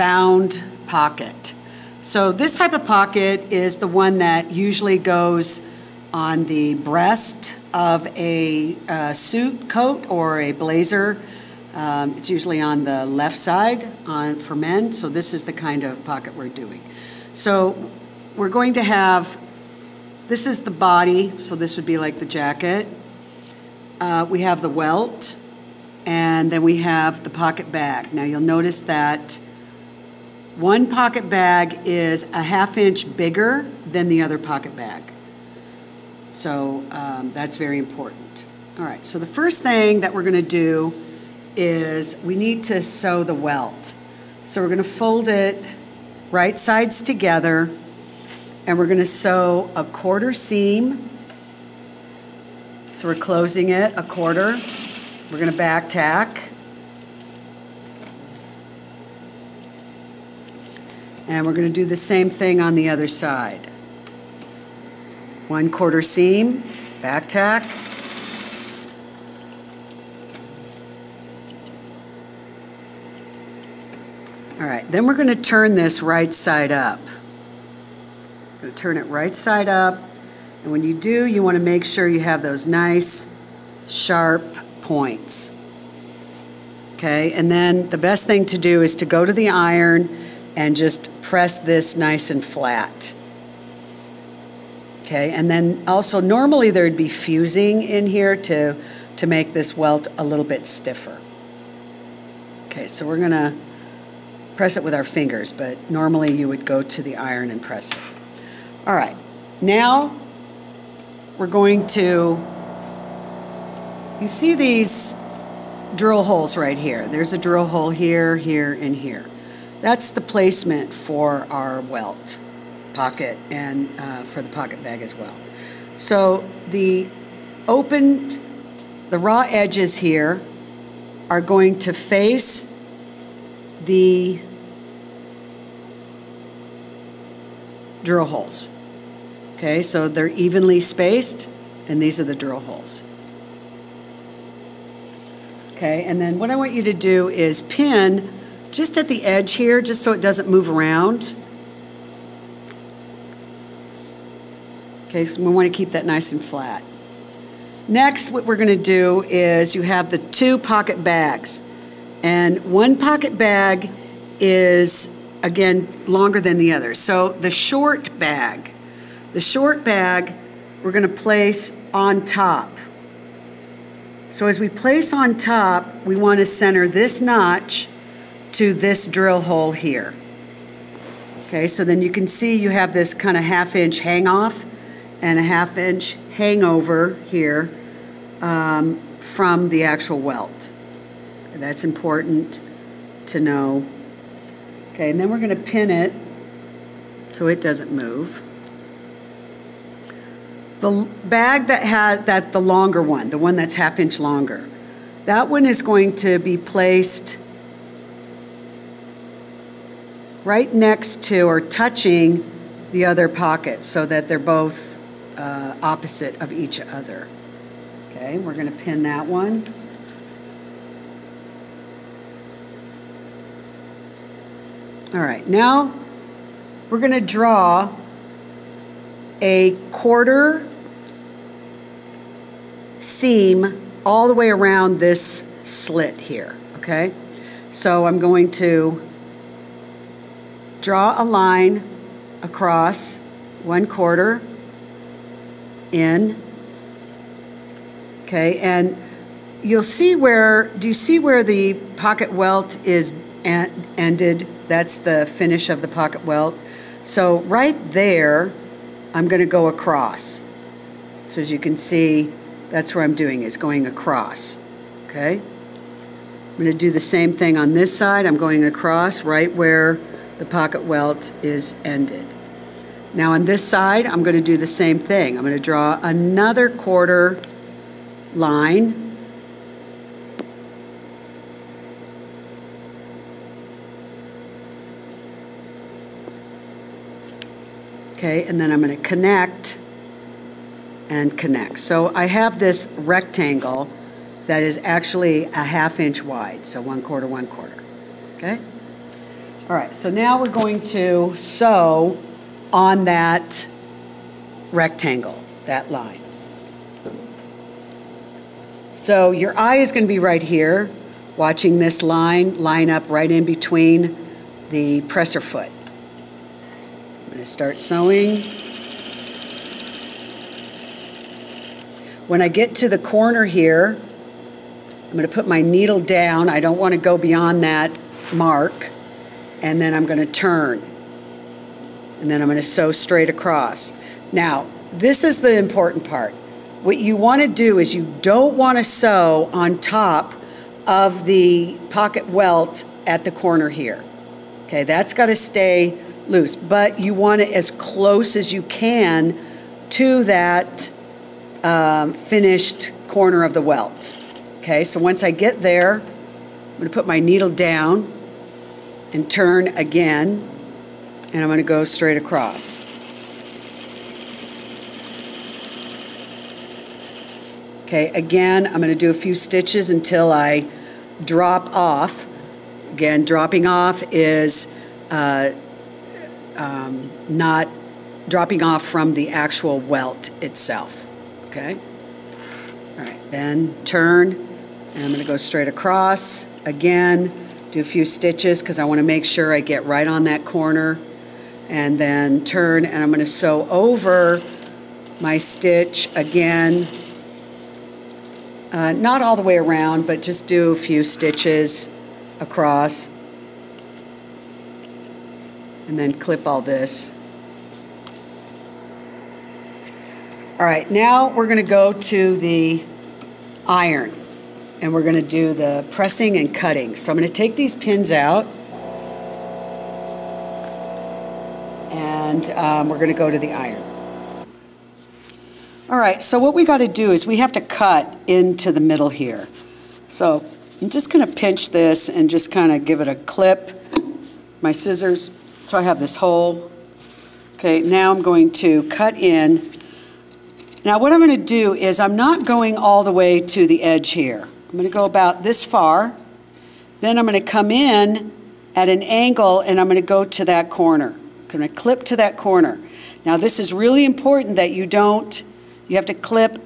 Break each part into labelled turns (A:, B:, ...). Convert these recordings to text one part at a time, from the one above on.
A: bound pocket. So this type of pocket is the one that usually goes on the breast of a uh, suit coat or a blazer. Um, it's usually on the left side on, for men, so this is the kind of pocket we're doing. So we're going to have, this is the body, so this would be like the jacket. Uh, we have the welt, and then we have the pocket bag. Now you'll notice that one pocket bag is a half inch bigger than the other pocket bag. So um, that's very important. All right, so the first thing that we're going to do is we need to sew the welt. So we're going to fold it right sides together and we're going to sew a quarter seam. So we're closing it a quarter. We're going to back tack. And we're going to do the same thing on the other side. One quarter seam, back tack. All right, then we're going to turn this right side up. Going to turn it right side up. And when you do, you want to make sure you have those nice, sharp points. Okay, and then the best thing to do is to go to the iron and just press this nice and flat. Okay, and then also normally there'd be fusing in here to, to make this welt a little bit stiffer. Okay, so we're gonna press it with our fingers, but normally you would go to the iron and press it. All right, now we're going to, you see these drill holes right here. There's a drill hole here, here, and here. That's the placement for our welt pocket and uh, for the pocket bag as well. So the opened, the raw edges here are going to face the drill holes. Okay, so they're evenly spaced, and these are the drill holes. Okay, and then what I want you to do is pin just at the edge here, just so it doesn't move around. Okay, so we want to keep that nice and flat. Next, what we're going to do is you have the two pocket bags. And one pocket bag is, again, longer than the other. So the short bag, the short bag, we're going to place on top. So as we place on top, we want to center this notch to this drill hole here. Okay, so then you can see you have this kind of half inch hang off and a half inch hangover here um, from the actual welt. That's important to know. Okay, and then we're going to pin it so it doesn't move. The bag that has that the longer one, the one that's half inch longer, that one is going to be placed right next to or touching the other pocket so that they're both uh, opposite of each other. Okay, we're going to pin that one. All right, now we're going to draw a quarter seam all the way around this slit here, okay? So I'm going to draw a line across one quarter in. Okay, and you'll see where, do you see where the pocket welt is ended? That's the finish of the pocket welt. So right there, I'm going to go across. So as you can see, that's where I'm doing is going across. Okay? I'm going to do the same thing on this side. I'm going across right where the pocket welt is ended. Now on this side, I'm going to do the same thing. I'm going to draw another quarter line. Okay, and then I'm going to connect and connect. So I have this rectangle that is actually a half inch wide, so one quarter, one quarter. Okay? All right, so now we're going to sew on that rectangle, that line. So your eye is going to be right here, watching this line line up right in between the presser foot. I'm going to start sewing. When I get to the corner here, I'm going to put my needle down. I don't want to go beyond that mark. And then I'm going to turn. And then I'm going to sew straight across. Now, this is the important part. What you want to do is you don't want to sew on top of the pocket welt at the corner here. Okay, that's got to stay loose, but you want it as close as you can to that um, finished corner of the welt. Okay, so once I get there, I'm going to put my needle down and turn again, and I'm going to go straight across. Okay, again, I'm going to do a few stitches until I drop off. Again, dropping off is uh, um, not dropping off from the actual welt itself. Okay? All right, then turn, and I'm going to go straight across. Again, do a few stitches because I want to make sure I get right on that corner. And then turn, and I'm going to sew over my stitch again uh, not all the way around, but just do a few stitches across. And then clip all this. All right, now we're going to go to the iron and we're going to do the pressing and cutting. So I'm going to take these pins out and um, we're going to go to the iron. All right, so what we got to do is we have to cut into the middle here. So I'm just going to pinch this and just kind of give it a clip. My scissors, so I have this hole. Okay, now I'm going to cut in. Now what I'm going to do is I'm not going all the way to the edge here. I'm going to go about this far. Then I'm going to come in at an angle and I'm going to go to that corner. I'm going to clip to that corner. Now this is really important that you don't you have to clip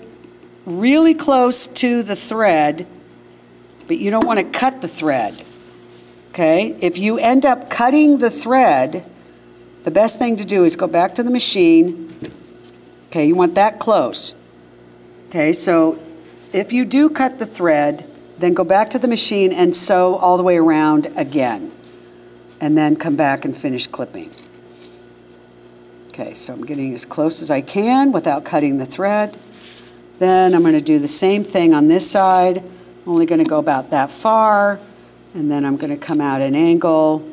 A: really close to the thread, but you don't want to cut the thread. Okay? If you end up cutting the thread, the best thing to do is go back to the machine. Okay, you want that close. Okay, so if you do cut the thread, then go back to the machine and sew all the way around again. And then come back and finish clipping. Okay, so I'm getting as close as I can without cutting the thread. Then I'm going to do the same thing on this side. I'm only going to go about that far. And then I'm going to come out an angle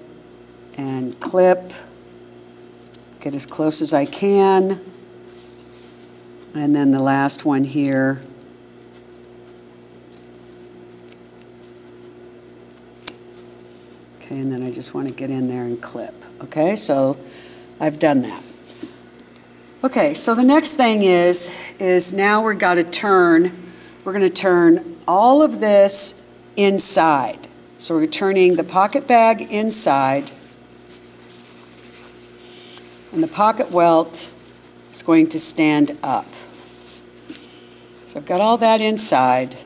A: and clip. Get as close as I can. And then the last one here. Okay, and then I just want to get in there and clip. Okay, so I've done that. Okay, so the next thing is, is now we've got to turn, we're going to turn all of this inside. So we're turning the pocket bag inside, and the pocket welt is going to stand up. So I've got all that inside.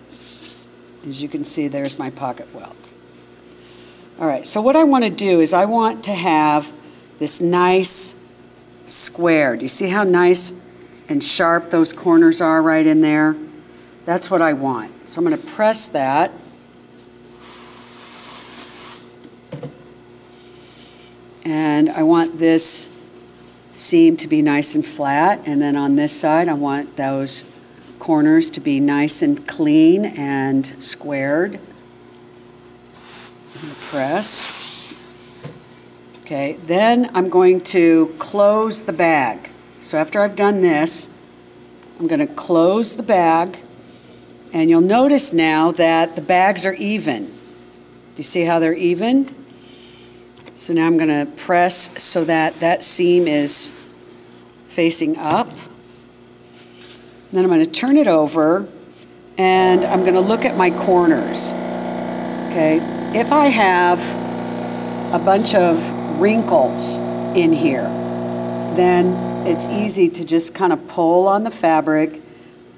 A: As you can see, there's my pocket welt. All right, so what I want to do is I want to have this nice square. Do you see how nice and sharp those corners are right in there? That's what I want. So I'm going to press that. And I want this seam to be nice and flat. And then on this side, I want those corners to be nice and clean and squared. Press. Okay, then I'm going to close the bag. So after I've done this, I'm going to close the bag, and you'll notice now that the bags are even. Do you see how they're even? So now I'm going to press so that that seam is facing up. And then I'm going to turn it over, and I'm going to look at my corners. Okay, if I have a bunch of wrinkles in here, then it's easy to just kind of pull on the fabric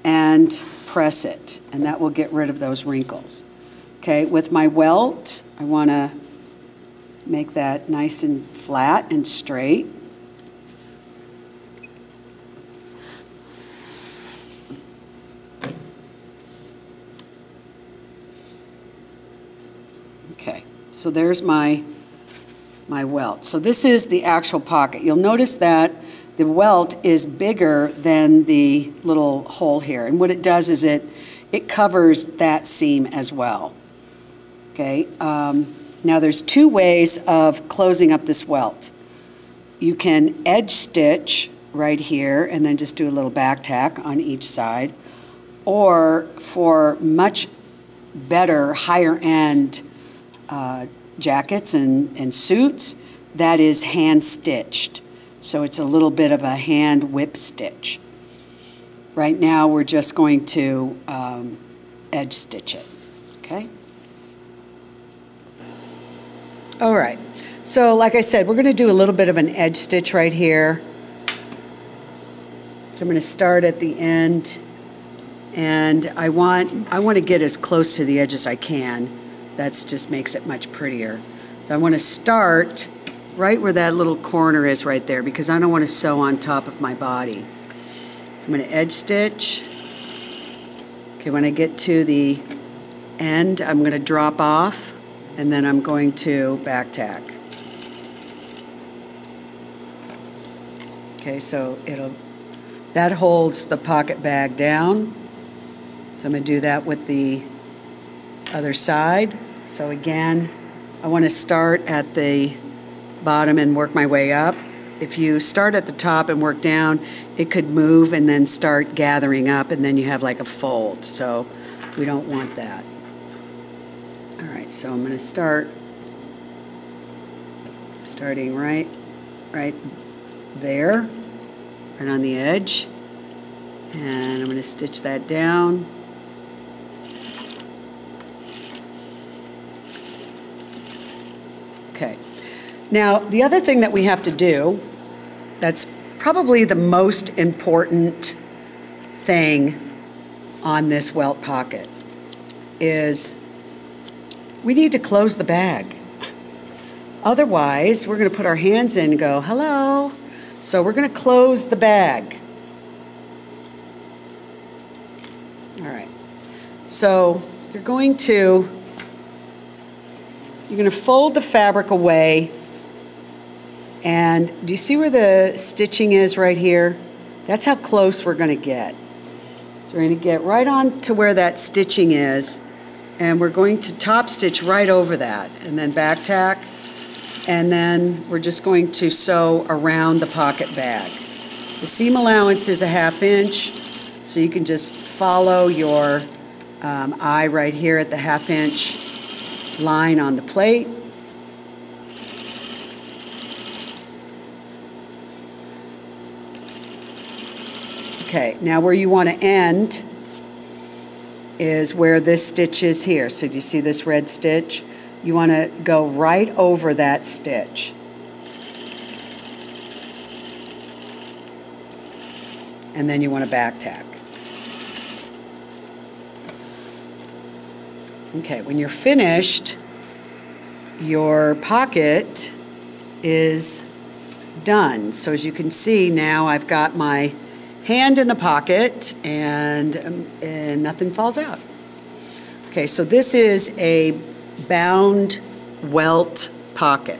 A: and press it, and that will get rid of those wrinkles. Okay, with my welt, I want to make that nice and flat and straight. Okay, so there's my, my welt. So this is the actual pocket. You'll notice that the welt is bigger than the little hole here. And what it does is it, it covers that seam as well. Okay, um, now there's two ways of closing up this welt. You can edge stitch right here and then just do a little back tack on each side. Or for much better, higher end uh, jackets and, and suits, that is hand stitched. So it's a little bit of a hand whip stitch. Right now we're just going to um, edge stitch it, okay? All right, so like I said, we're gonna do a little bit of an edge stitch right here. So I'm gonna start at the end and I want, I want to get as close to the edge as I can. That just makes it much prettier. So I want to start right where that little corner is right there because I don't want to sew on top of my body. So I'm going to edge stitch. Okay, when I get to the end, I'm going to drop off and then I'm going to back tack. Okay, so it'll that holds the pocket bag down. So I'm going to do that with the other side. So again, I want to start at the bottom and work my way up. If you start at the top and work down, it could move and then start gathering up and then you have like a fold. So we don't want that. All right, so I'm going to start starting right right there, right on the edge. And I'm going to stitch that down. Okay. Now, the other thing that we have to do, that's probably the most important thing on this welt pocket, is we need to close the bag. Otherwise, we're going to put our hands in and go, hello. So we're going to close the bag. All right. So you're going to you're going to fold the fabric away. And do you see where the stitching is right here? That's how close we're going to get. So we're going to get right on to where that stitching is. And we're going to top stitch right over that. And then back tack. And then we're just going to sew around the pocket bag. The seam allowance is a half inch. So you can just follow your um, eye right here at the half inch line on the plate. Okay, now where you want to end is where this stitch is here. So do you see this red stitch? You want to go right over that stitch. And then you want to back tack. Okay, when you're finished, your pocket is done. So as you can see now I've got my hand in the pocket and, um, and nothing falls out. Okay, so this is a bound welt pocket.